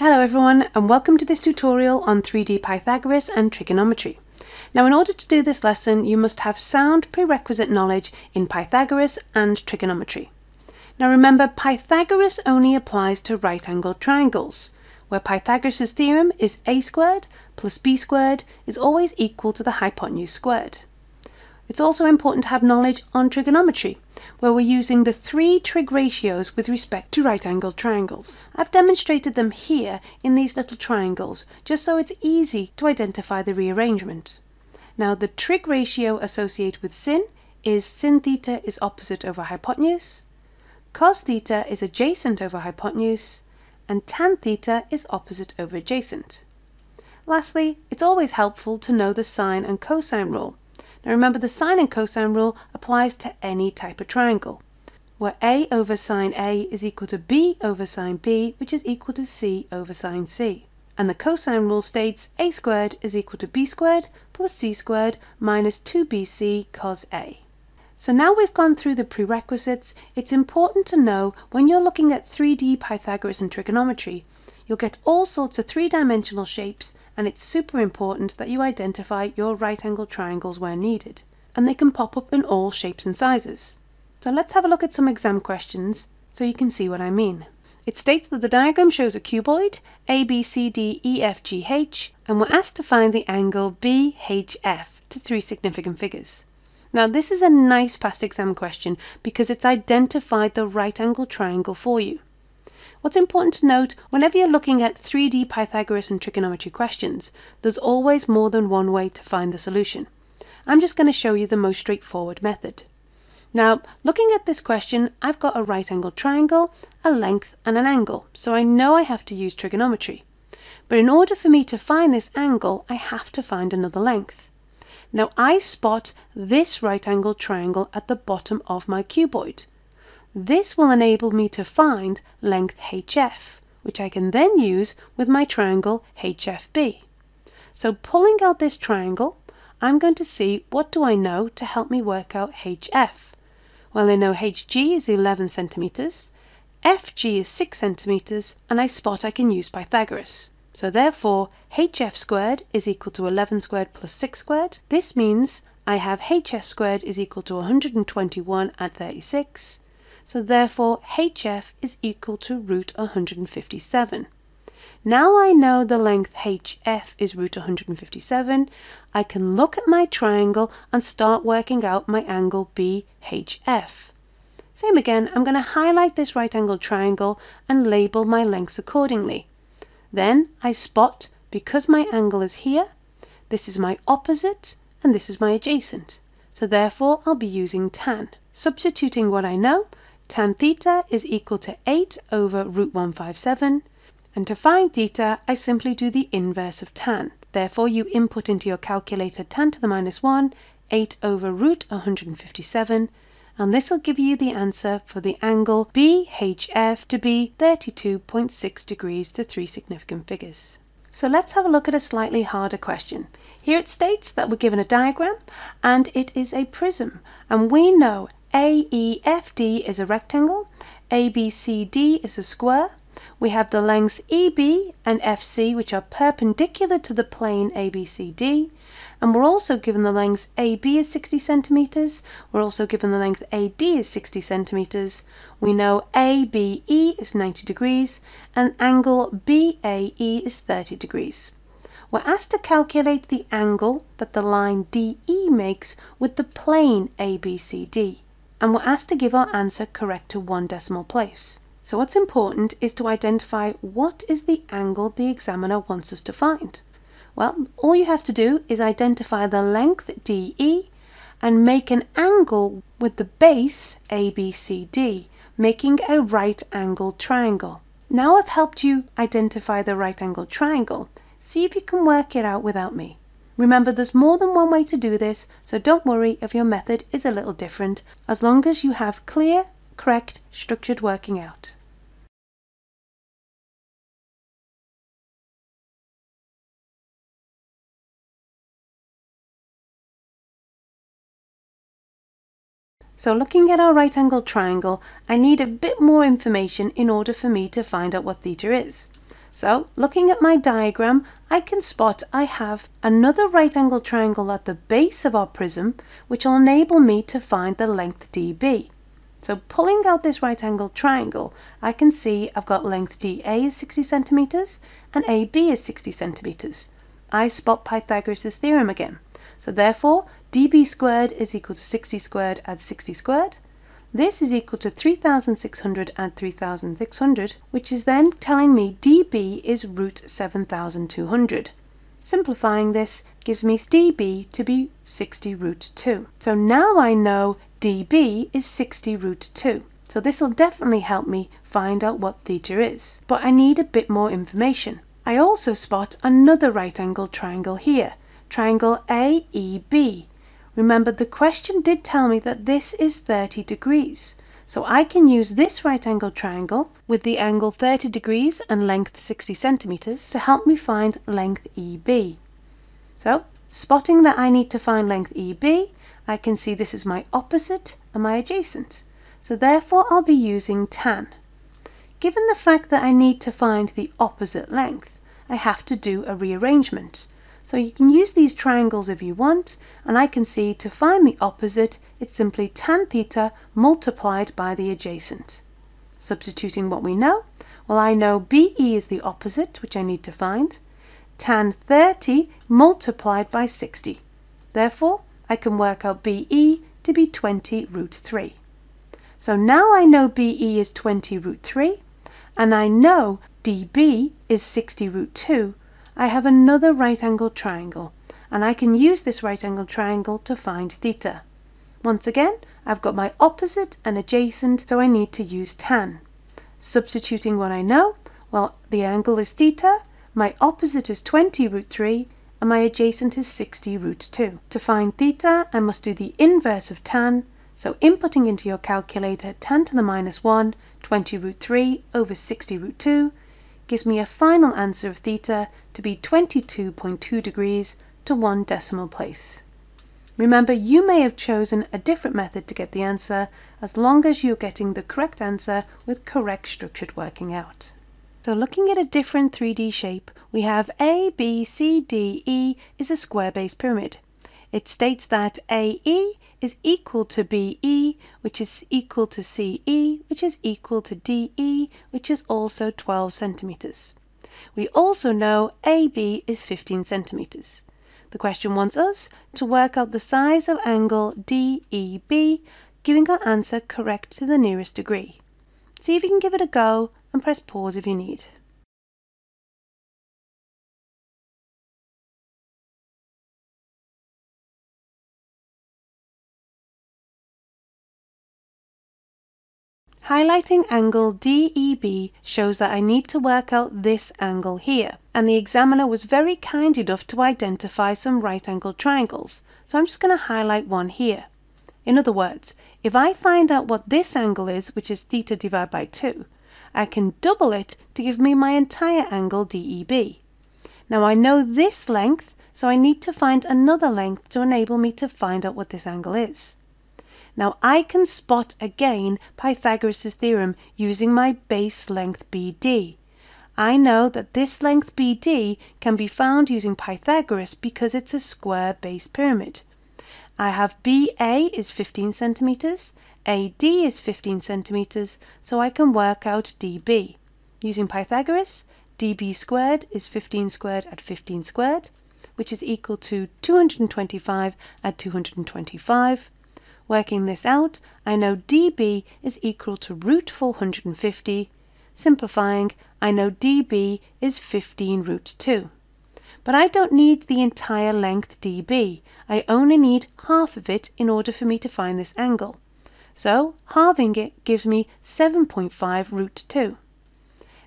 Hello everyone and welcome to this tutorial on 3D Pythagoras and trigonometry. Now in order to do this lesson you must have sound prerequisite knowledge in Pythagoras and trigonometry. Now remember Pythagoras only applies to right angled triangles where Pythagoras' theorem is a squared plus b squared is always equal to the hypotenuse squared. It's also important to have knowledge on trigonometry where we're using the three trig ratios with respect to right angled triangles. I've demonstrated them here in these little triangles just so it's easy to identify the rearrangement. Now the trig ratio associated with sin is sin theta is opposite over hypotenuse, cos theta is adjacent over hypotenuse, and tan theta is opposite over adjacent. Lastly, it's always helpful to know the sine and cosine rule now remember the sine and cosine rule applies to any type of triangle, where a over sine A is equal to b over sine B, which is equal to c over sine C. And the cosine rule states a squared is equal to b squared plus c squared minus 2bc cos A. So now we've gone through the prerequisites, it's important to know when you're looking at 3D Pythagoras and trigonometry, you'll get all sorts of three-dimensional shapes and it's super important that you identify your right angle triangles where needed. And they can pop up in all shapes and sizes. So let's have a look at some exam questions so you can see what I mean. It states that the diagram shows a cuboid, A, B, C, D, E, F, G, H, and we're asked to find the angle BHF to three significant figures. Now this is a nice past exam question because it's identified the right angle triangle for you. What's important to note, whenever you're looking at 3D Pythagoras and trigonometry questions, there's always more than one way to find the solution. I'm just going to show you the most straightforward method. Now, looking at this question, I've got a right angled triangle, a length and an angle, so I know I have to use trigonometry. But in order for me to find this angle, I have to find another length. Now I spot this right angled triangle at the bottom of my cuboid. This will enable me to find length HF, which I can then use with my triangle HFB. So pulling out this triangle, I'm going to see what do I know to help me work out HF. Well, I know HG is 11 centimeters, FG is 6 centimeters, and I spot I can use Pythagoras. So therefore, HF squared is equal to 11 squared plus 6 squared. This means I have HF squared is equal to 121 at 36 so therefore HF is equal to root 157. Now I know the length HF is root 157, I can look at my triangle and start working out my angle BHF. Same again, I'm going to highlight this right angled triangle and label my lengths accordingly. Then I spot, because my angle is here, this is my opposite and this is my adjacent. So therefore I'll be using tan. Substituting what I know, tan theta is equal to 8 over root 157 and to find theta I simply do the inverse of tan. Therefore you input into your calculator tan to the minus 1 8 over root 157 and this will give you the answer for the angle BHF to be 32.6 degrees to three significant figures. So let's have a look at a slightly harder question. Here it states that we're given a diagram and it is a prism and we know AEFD is a rectangle, ABCD is a square. We have the lengths EB and FC which are perpendicular to the plane ABCD and we're also given the lengths AB is 60 centimeters. We're also given the length AD is 60 centimeters. We know ABE is 90 degrees and angle BAE is 30 degrees. We're asked to calculate the angle that the line DE makes with the plane ABCD and we're asked to give our answer correct to one decimal place. So what's important is to identify what is the angle the examiner wants us to find. Well, all you have to do is identify the length DE and make an angle with the base ABCD, making a right angled triangle. Now I've helped you identify the right angled triangle. See if you can work it out without me. Remember there's more than one way to do this, so don't worry if your method is a little different, as long as you have clear, correct, structured working out. So looking at our right angled triangle, I need a bit more information in order for me to find out what theta is. So looking at my diagram, I can spot I have another right angle triangle at the base of our prism, which will enable me to find the length dB. So pulling out this right angle triangle, I can see I've got length DA is 60 centimeters and AB is 60 centimeters. I spot Pythagoras' theorem again. So therefore, dB squared is equal to 60 squared add 60 squared. This is equal to 3600 add 3600, which is then telling me dB is root 7200. Simplifying this gives me dB to be 60 root 2. So now I know dB is 60 root 2. So this will definitely help me find out what theta is. But I need a bit more information. I also spot another right angle triangle here, triangle AEB. Remember the question did tell me that this is 30 degrees. So I can use this right angle triangle with the angle 30 degrees and length 60 centimeters to help me find length EB. So spotting that I need to find length EB, I can see this is my opposite and my adjacent. So therefore I'll be using tan. Given the fact that I need to find the opposite length, I have to do a rearrangement. So you can use these triangles if you want, and I can see to find the opposite, it's simply tan theta multiplied by the adjacent. Substituting what we know, well I know BE is the opposite, which I need to find, tan 30 multiplied by 60. Therefore, I can work out BE to be 20 root 3. So now I know BE is 20 root 3, and I know DB is 60 root 2, I have another right angled triangle and I can use this right angled triangle to find theta. Once again, I've got my opposite and adjacent, so I need to use tan. Substituting what I know, well, the angle is theta, my opposite is 20 root 3, and my adjacent is 60 root 2. To find theta, I must do the inverse of tan, so inputting into your calculator tan to the minus 1, 20 root 3 over 60 root 2, gives me a final answer of theta to be 22.2 degrees to one decimal place. Remember, you may have chosen a different method to get the answer as long as you're getting the correct answer with correct structured working out. So looking at a different 3D shape, we have A, B, C, D, E is a square-based pyramid. It states that AE is equal to BE, which is equal to CE, which is equal to DE, which is also 12 centimeters. We also know AB is 15 centimeters. The question wants us to work out the size of angle DEB, giving our answer correct to the nearest degree. See if you can give it a go and press pause if you need. Highlighting angle DEB shows that I need to work out this angle here, and the examiner was very kind enough to identify some right angled triangles, so I'm just going to highlight one here. In other words, if I find out what this angle is, which is theta divided by 2, I can double it to give me my entire angle DEB. Now I know this length, so I need to find another length to enable me to find out what this angle is. Now I can spot again Pythagoras' theorem using my base length BD. I know that this length BD can be found using Pythagoras because it's a square base pyramid. I have BA is 15 centimeters, AD is 15 centimeters, so I can work out DB. Using Pythagoras, DB squared is 15 squared at 15 squared, which is equal to 225 at 225. Working this out, I know dB is equal to root 450. Simplifying, I know dB is 15 root 2. But I don't need the entire length dB. I only need half of it in order for me to find this angle. So halving it gives me 7.5 root 2.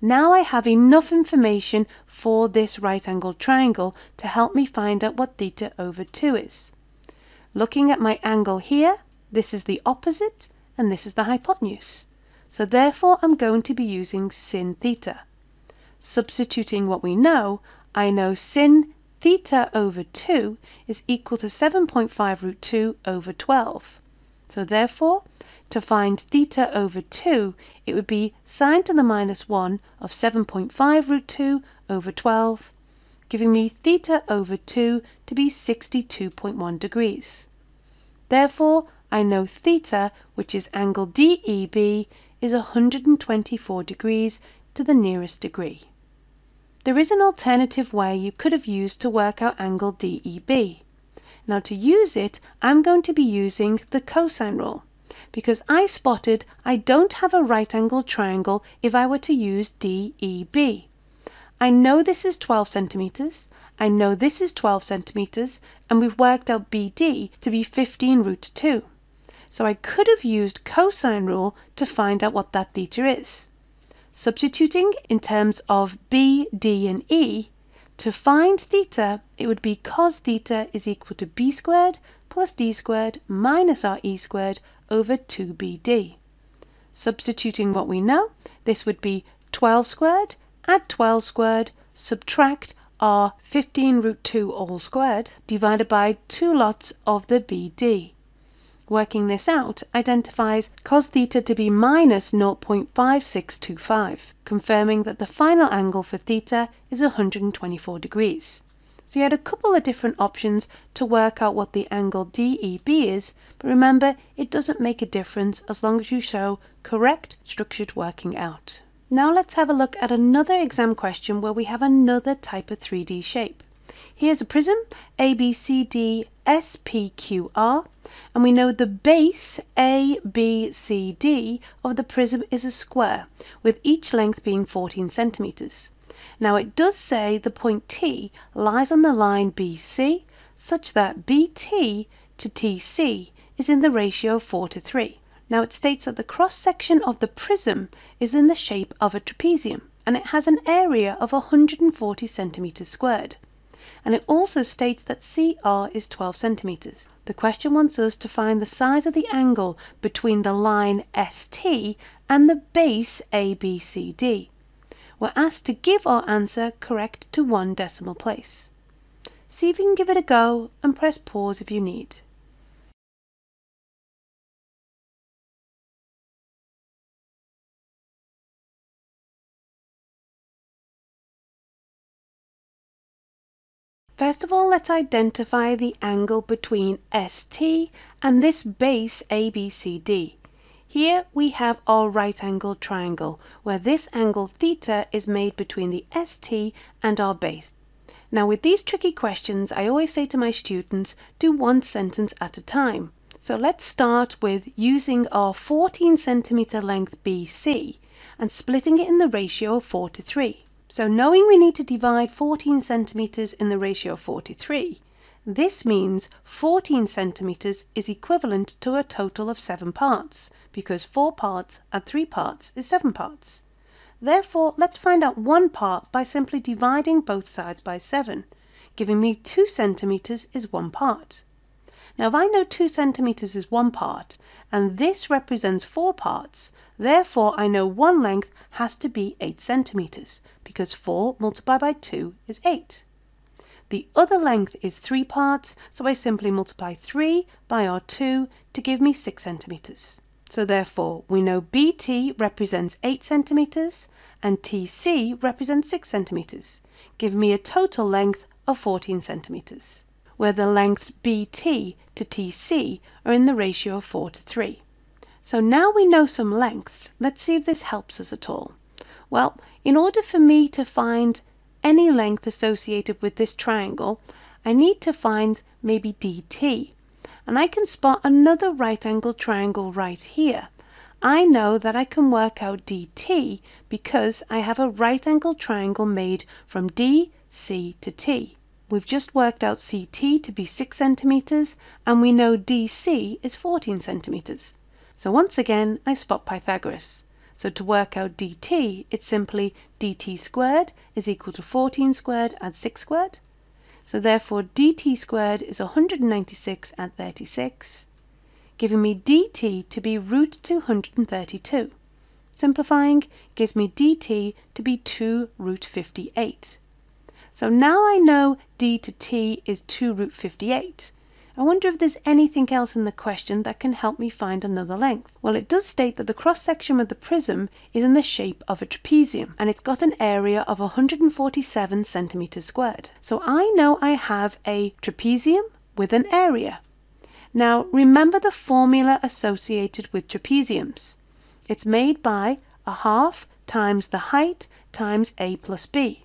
Now I have enough information for this right angled triangle to help me find out what theta over 2 is. Looking at my angle here, this is the opposite and this is the hypotenuse. So therefore I'm going to be using sin theta. Substituting what we know, I know sin theta over 2 is equal to 7.5 root 2 over 12. So therefore, to find theta over 2, it would be sine to the minus 1 of 7.5 root 2 over 12, giving me theta over 2 to be 62.1 degrees. Therefore, I know theta, which is angle DEB, is 124 degrees to the nearest degree. There is an alternative way you could have used to work out angle DEB. Now to use it, I'm going to be using the cosine rule because I spotted I don't have a right angled triangle if I were to use DEB. I know this is 12 centimeters, I know this is 12 centimeters, and we've worked out BD to be 15 root 2. So I could have used cosine rule to find out what that theta is. Substituting in terms of B, D, and E, to find theta, it would be cos theta is equal to b squared plus d squared minus our e squared over 2bd. Substituting what we know, this would be 12 squared, add 12 squared, subtract our 15 root 2 all squared, divided by two lots of the bd. Working this out identifies cos theta to be minus 0.5625, confirming that the final angle for theta is 124 degrees. So you had a couple of different options to work out what the angle DEB is, but remember it doesn't make a difference as long as you show correct structured working out. Now let's have a look at another exam question where we have another type of 3D shape. Here's a prism, ABCD SPQR, and we know the base ABCD of the prism is a square, with each length being 14 centimeters. Now it does say the point T lies on the line BC, such that BT to TC is in the ratio of 4 to 3. Now it states that the cross section of the prism is in the shape of a trapezium, and it has an area of 140 centimeters squared and it also states that CR is 12 centimeters. The question wants us to find the size of the angle between the line ST and the base ABCD. We're asked to give our answer correct to one decimal place. See if you can give it a go and press pause if you need. First of all, let's identify the angle between ST and this base ABCD. Here we have our right angled triangle, where this angle theta is made between the ST and our base. Now with these tricky questions, I always say to my students, do one sentence at a time. So let's start with using our 14 centimeter length BC and splitting it in the ratio of 4 to 3. So knowing we need to divide 14 centimeters in the ratio of 43, this means 14 centimeters is equivalent to a total of 7 parts, because 4 parts and 3 parts is 7 parts. Therefore, let's find out one part by simply dividing both sides by 7, giving me 2 centimeters is one part. Now if I know 2 centimeters is one part, and this represents 4 parts, therefore I know one length has to be 8 centimeters, because 4 multiplied by 2 is 8. The other length is 3 parts, so I simply multiply 3 by our 2 to give me 6 centimeters. So therefore, we know BT represents 8 centimeters and TC represents 6 centimeters, giving me a total length of 14 centimeters, where the lengths BT to TC are in the ratio of 4 to 3. So now we know some lengths, let's see if this helps us at all. Well, in order for me to find any length associated with this triangle, I need to find maybe DT. And I can spot another right angled triangle right here. I know that I can work out DT because I have a right angled triangle made from D, C to T. We've just worked out CT to be 6 centimeters and we know DC is 14 centimeters. So once again I spot Pythagoras. So to work out dt, it's simply dt squared is equal to 14 squared add 6 squared. So therefore dt squared is 196 add 36, giving me dt to be root 232. Simplifying gives me dt to be 2 root 58. So now I know d to t is 2 root 58. I wonder if there's anything else in the question that can help me find another length. Well, it does state that the cross section of the prism is in the shape of a trapezium and it's got an area of 147 centimeters squared. So I know I have a trapezium with an area. Now remember the formula associated with trapeziums. It's made by a half times the height times a plus b,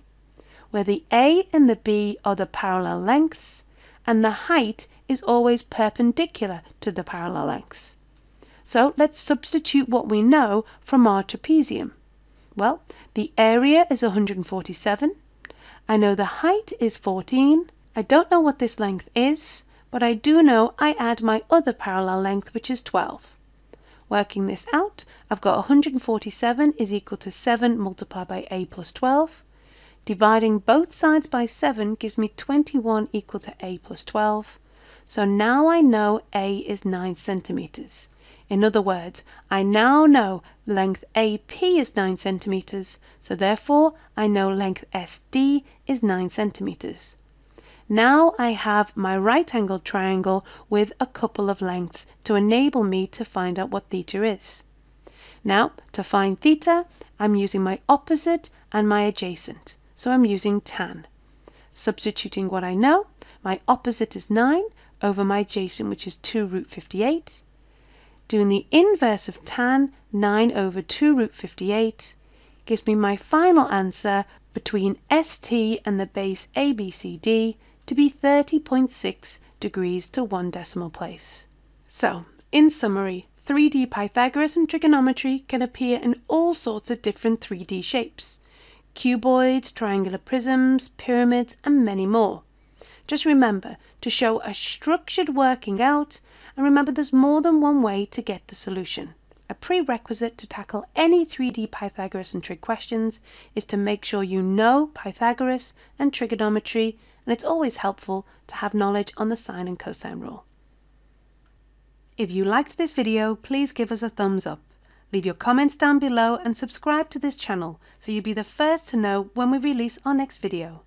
where the a and the b are the parallel lengths and the height is always perpendicular to the parallel lengths. So let's substitute what we know from our trapezium. Well, the area is 147. I know the height is 14. I don't know what this length is, but I do know I add my other parallel length, which is 12. Working this out, I've got 147 is equal to 7 multiplied by a plus 12. Dividing both sides by 7 gives me 21 equal to a plus 12. So now I know A is 9 centimeters. In other words, I now know length AP is 9 centimeters, so therefore I know length SD is 9 centimeters. Now I have my right angled triangle with a couple of lengths to enable me to find out what theta is. Now, to find theta, I'm using my opposite and my adjacent, so I'm using tan. Substituting what I know, my opposite is 9, over my adjacent, which is 2 root 58. Doing the inverse of tan, 9 over 2 root 58, gives me my final answer between ST and the base ABCD to be 30.6 degrees to one decimal place. So, in summary, 3D Pythagoras and trigonometry can appear in all sorts of different 3D shapes. Cuboids, triangular prisms, pyramids, and many more. Just remember to show a structured working out and remember there's more than one way to get the solution. A prerequisite to tackle any 3D Pythagoras and trig questions is to make sure you know Pythagoras and trigonometry and it's always helpful to have knowledge on the sine and cosine rule. If you liked this video, please give us a thumbs up. Leave your comments down below and subscribe to this channel so you'll be the first to know when we release our next video.